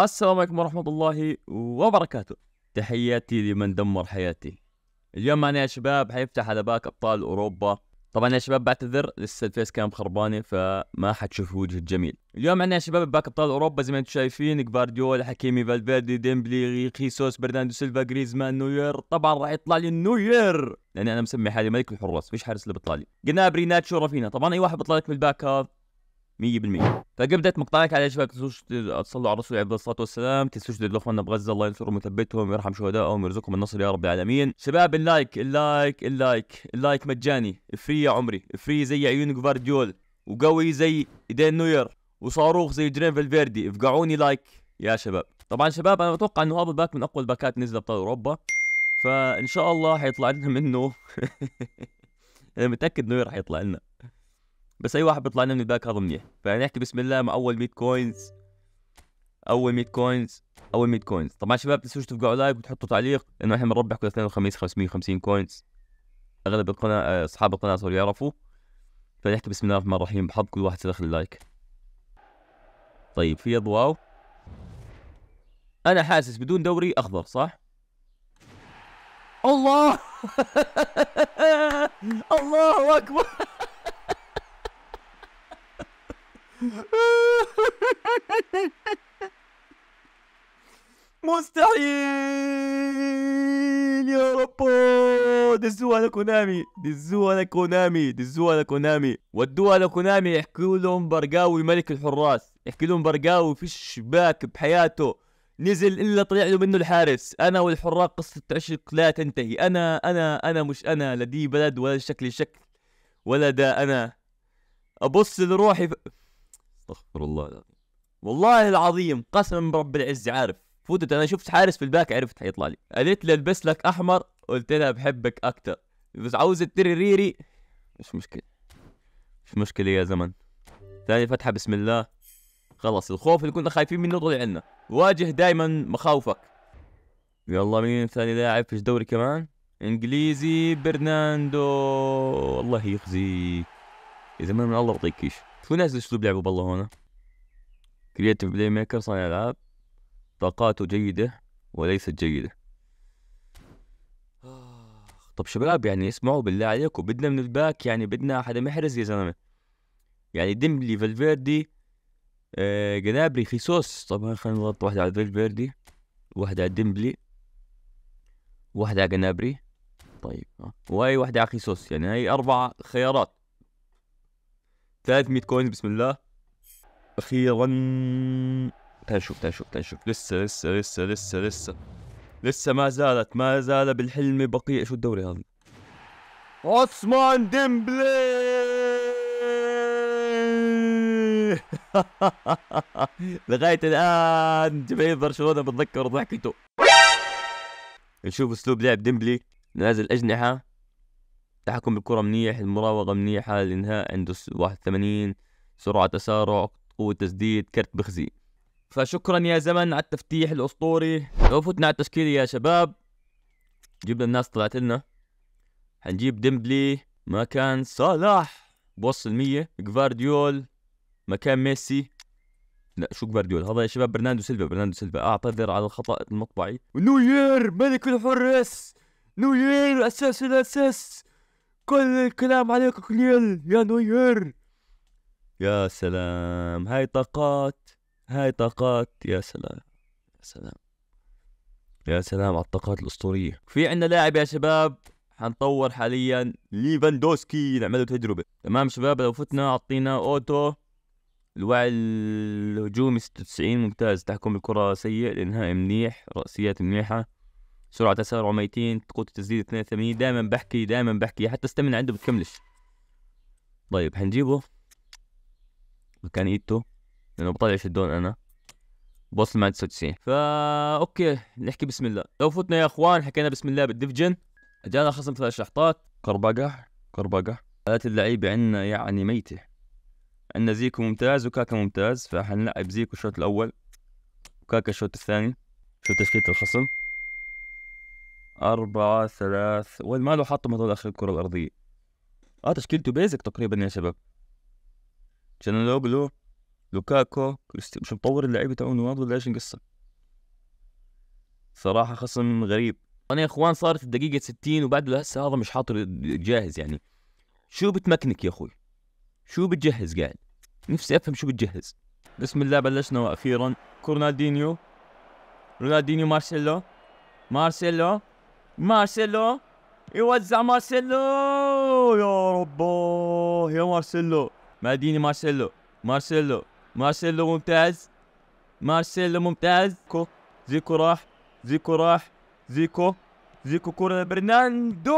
السلام عليكم ورحمة الله وبركاته. تحياتي لمن دمر حياتي. اليوم معنا يا شباب حنفتح على pack أبطال أوروبا. طبعا يا شباب بعتذر لسه ال face cam خربانه فما حتشوف وجه الجميل. اليوم عندنا يا شباب pack أبطال أوروبا زي ما أنتم شايفين جوارديولا حكيمي فالفيردي ديمبلي خيسوس برناردو سيلفا جريزمان نوير. طبعا راح يطلع لي نوير! لأني أنا مسمي حالي ملك الحراس فيش حارس اللي بيطلع لي. جنابري ناتشو رافينا طبعا أي واحد بيطلع لك من ال pack 100% فقبل بدايه مقطعك على شباب تنسوش تصلوا على الرسول عليه الصلاة والسلام تنسوش تدعوا اخواننا بغزة الله ينصرهم ويثبتهم ويرحم شهدائهم ويرزقهم النصر يا رب العالمين. شباب اللايك اللايك اللايك اللايك مجاني. free يا عمري. free زي عيون جوارديول وقوي زي إيدين نوير. وصاروخ زي جرين فالفيردي. افقعوني like يا شباب. طبعا شباب أنا أتوقع إنه هذا ال pack من أقوى الباكات نزل أبطال أوروبا. فإن شاء الله حيطلع لنا منه. أنا متأكد نوير حيطلع لنا. بس أي واحد بيطلع لنا من ال pack هذا منيح. فنحكي بسم الله مع أول 100 coins أول 100 coins أول 100 coins طبعا شباب تنسوش تفقعوا like وتحطوا تعليق لأنه إحنا بنربح كل اثنين وخميس 550 coins أغلب القناة أصحاب القناة صاروا يعرفوا. فنحكي بسم الله الرحمن الرحيم. بحب كل واحد يدخل ال like طيب في أضواء. أنا حاسس بدون دوري أخضر صح؟ الله! الله أكبر! مستحيل يا رب دزوها لكونامي دزوها لكونامي دزوها لكونامي ودوها لكونامي يحكوا لهم برقاوي ملك الحراس يحكي لهم برقاوي فيش باك بحياته. نزل إلا طلع له منه الحارس. أنا والحراس قصة عشق لا تنتهي. أنا أنا أنا مش أنا. لا دي بلد ولا شكلي شكل ولا ده أنا. أبص لروحي ف... أستغفر الله العظيم. والله العظيم قسما برب العز عارف فوتت. أنا شفت حارس في ال pack عرفت حيطلع لي. قالت لي البس لك أحمر قلت لها بحبك أكتر. بس عاوزة تريريري مش مشكلة. مش مشكلة يا زمن. ثاني فتحة بسم الله. خلص الخوف اللي كنا خايفين منه طلع عنا واجه دايما مخاوفك. يلا مين ثاني لاعب في الدوري كمان؟ إنجليزي برناندو. الله يخزيك. يا من الله بطيكيش شو ناس اسلوب لعبه بالله هنا؟ creative playmaker صانع العاب طاقاته جيدة وليست جيدة. طب شباب يعني اسمعوا بالله عليكم بدنا من ال pack يعني بدنا حدا محرز يا زلمة. يعني ديمبلي فالفيردي آه جنابري خيسوس. طبعا خلينا نضغط واحدة على فالفيردي واحدة على ديمبلي واحدة على جنابري. طيب ها وهي واحدة على خيسوس يعني هي أربع خيارات. 300 coins بسم الله. أخيرا. تعال نشوف تعال نشوف تعال نشوف. لسه لسه لسه لسه لسه. لسه ما زالت ما زال بالحلم بقية. شو الدوري هذا؟ عثمان ديمبلي! لغاية الآن. جماهير برشلونة بتذكر ضحكته. نشوف أسلوب لعب ديمبلي. نازل أجنحة. تحكم بالكرة منيح المراوغة منيحة الإنهاء عنده 81 سرعة تسارع قوة تسديد كرت بخزي. فشكرا يا زمن على التفتيح الأسطوري. لو فتنا على التشكيلة يا شباب جبنا الناس طلعت لنا. حنجيب ديمبلي مكان صلاح بوصل مية جفارديول مكان ميسي. لا شو جفارديول؟ هذا يا شباب برناردو سيلفا برناردو سيلفا. اعتذر على الخطأ المطبعي نوير ملك الحرس! نوير أساس الأساس! كل الكلام عليك قليل يا نوير. يا سلام. هاي طاقات هاي طاقات. يا سلام يا سلام. يا سلام على الطاقات الأسطورية. في عندنا لاعب يا شباب حنطور حاليا. ليفاندوسكي نعمل له تجربة. تمام شباب لو فتنا أعطينا auto. الوعي الهجومي 96 ممتاز. تحكم الكرة سيء الإنهاء منيح رأسيات منيحة. سرعة تسارع 200 قوة التسديد 82 دائما بحكي دائما بحكي حتى stamina عنده بتكملش طيب حنجيبه. مكان ايدته لأنه بطلع يشدون أنا. بوصل مع 99 فا أوكي نحكي بسم الله. لو فتنا يا إخوان حكينا بسم الله بالدفجن جانا خصم ثلاث شحطات. كربقة كربقة حالات اللعيبة عندنا يعني ميتة. عندنا زيكو ممتاز وكاكا ممتاز فحنلعب زيكو الشوط الأول وكاكا الشوط الثاني. شوف تشكيلة الخصم أربعة ثلاث وين ماله حاطهم هذول آخر الكرة الأرضية. آه تشكيلته basic تقريبا يا شباب. جانلوبلو لوكاكو مش مطور اللعيبة تاعون ولا إيش القصة؟ صراحة خصم غريب. أنا يا إخوان صارت الدقيقة 60 وبعد لهسه هذا مش حاطط جاهز يعني. شو بتمكنك يا أخوي؟ شو بتجهز قاعد؟ نفسي أفهم شو بتجهز. بسم الله بلشنا وأخيرا. كورنالدينيو. رونالدينيو مارسيلو. مارسيلو. مارسيلو يوزع مارسيلو. يا رباه يا مارسيلو. ماديني مارسيلو. مارسيلو. مارسيلو ممتاز. مارسيلو ممتاز. كو زيكو راح. زيكو راح. زيكو. زيكو كورة برناندو.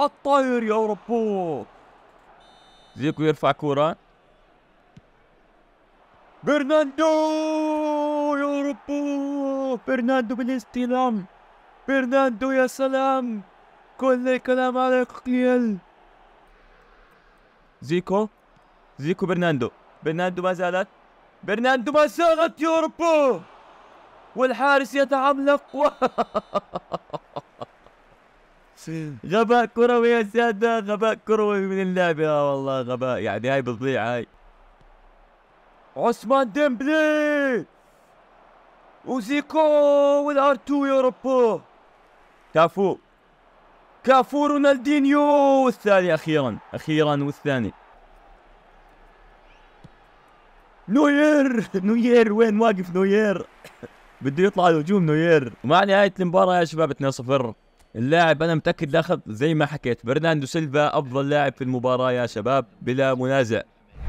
عالطاير يا ربو زيكو يرفع كورة. برناندو يا ربو برناندو بالاستلام. برناندو يا سلام كل الكلام على قيل زيكو زيكو برناندو برناندو ما زالت برناندو ما زالت يا ربو والحارس يتعملق غباء كروي يا سادة غباء كروي من اللعبة والله غباء يعني هاي بتضيع هاي عثمان ديمبلي وزيكو والار 2 يا ربو كافو كافو رونالدينيو والثاني أخيرا أخيرا والثاني. نوير نوير وين واقف نوير؟ بده يطلع الهجوم نوير. ومع نهاية المباراة يا شباب 2-0 اللاعب أنا متأكد لاخذ زي ما حكيت. برناندو سيلفا أفضل لاعب في المباراة يا شباب بلا منازع.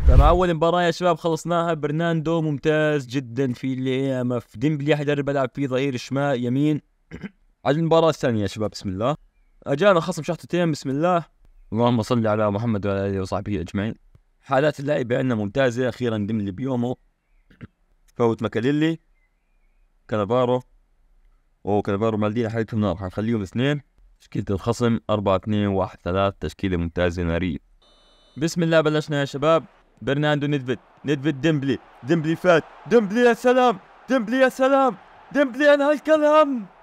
فمع أول مباراة يا شباب خلصناها برناندو ممتاز جدا في اللي في ديمبلي حيدرب بلعب فيه ظهير شمال يمين. على المباراة الثانية يا شباب بسم الله. أجانا خصم شحطتين بسم الله. اللهم صل على محمد وعلى آله وصحبه أجمعين. حالات اللعب عندنا ممتازة. أخيرا ديمبلي بيومه فوت ماكاليلي كانافارو وكانافارو مالدينا حالتهم نار. حنخليهم اثنين. تشكيلة الخصم أربعة اثنين واحد ثلاث تشكيلة ممتازة نارية بسم الله بلشنا يا شباب. برناندو ندفد ندفد ديمبلي. ديمبلي فات. ديمبلي يا سلام. ديمبلي يا سلام. ديمبلي انهى الكلام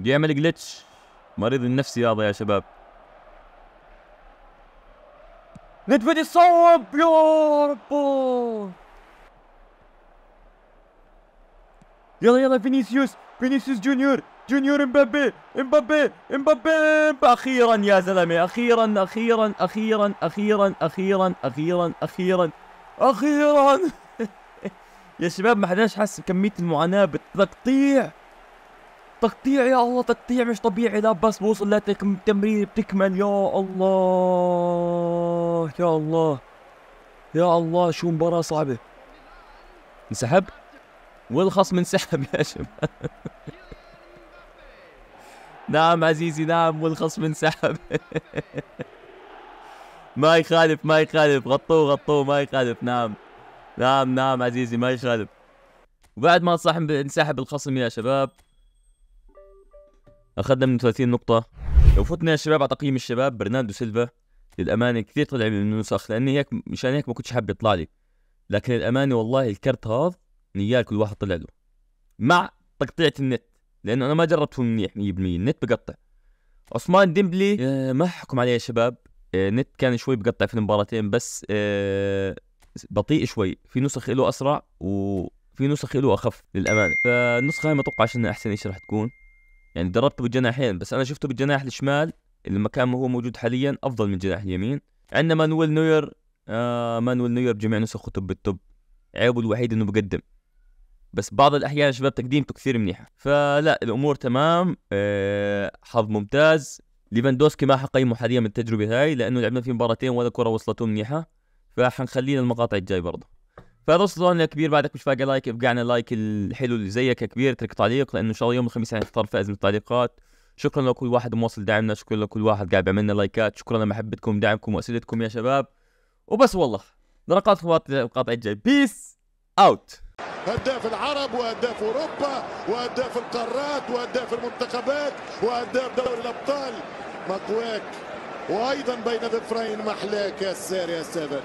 بيعمل glitch مريض النفسي هذا يا شباب. ندفد يصوب يا ربو يلا يلا فينيسيوس فينيسيوس جونيور جونيور امبابي امبابي امبابي أخيرا يا زلمة أخيرا أخيرا أخيرا أخيرا أخيرا أخيرا أخيرا أخيرا. يا شباب ما حداش حس بكمية المعاناة بالتقطيع. تقطيع يا الله تقطيع مش طبيعي. لا بس بوصل للتمرير بتكمل. يا الله يا الله يا الله شو مباراة صعبة. انسحب؟ والخصم انسحب يا شباب. نعم عزيزي نعم والخصم انسحب ما يخالف ما يخالف. غطوه غطوه ما يخالف. نعم نعم نعم عزيزي ما يخالف. وبعد ما انسحب انسحب الخصم يا شباب. أخذنا من 30 نقطة. لو فتنا يا شباب على تقييم الشباب برناردو سيلفا للأمانة كثير طلع من النسخ لأني هيك مشان هيك ما كنتش حاب يطلع لي. لكن الأمانة والله الكرت هذا نيال كل واحد طلع له. مع تقطيعة النت لأنه أنا ما جربته منيح 100% النت بقطع. عثمان ديمبلي آه ما احكم عليه يا شباب. آه نت كان شوي بقطع في المباراتين بس آه بطيء شوي. في نسخ له أسرع وفي نسخ له أخف للأمانة. فالنسخة هاي ما أتوقعش إنها أحسن شيء راح تكون. يعني دربته بالجناحين بس أنا شفته بالجناح الشمال المكان ما هو موجود حاليا أفضل من الجناح اليمين. عندنا مانويل نوير آه مانويل نوير بجميع نسخه بال top عيبه الوحيد إنه بقدم. بس بعض الأحيان شباب تقديمته كثير منيحة. فلا الأمور تمام أه حظ ممتاز. ليفاندوسكي ما حقيمه حاليا من التجربه هاي لأنه لعبنا في مباراتين ولا كرة وصلته منيحة. فحنخلينا المقاطع الجاي برضه. يا كبير بعدك مش فاقع like افقعنا like الحلو اللي زيك يا كبير اترك تعليق لأنه إن شاء الله يوم الخميس حنختار فائز من التعليقات. شكرا لكل واحد موصل دعمنا شكرا لكل واحد قاعد بيعمل لنا لايكات شكرا لمحبتكم دعمكم وأسئلتكم يا شباب. وبس والله نلقاكم في المقاطع الجاي بيس اوت هداف العرب وهداف أوروبا وهداف القارات وهداف المنتخبات وهداف دوري الأبطال. مقواك وأيضا بين ظفرين محلاك يا الساري يا السابق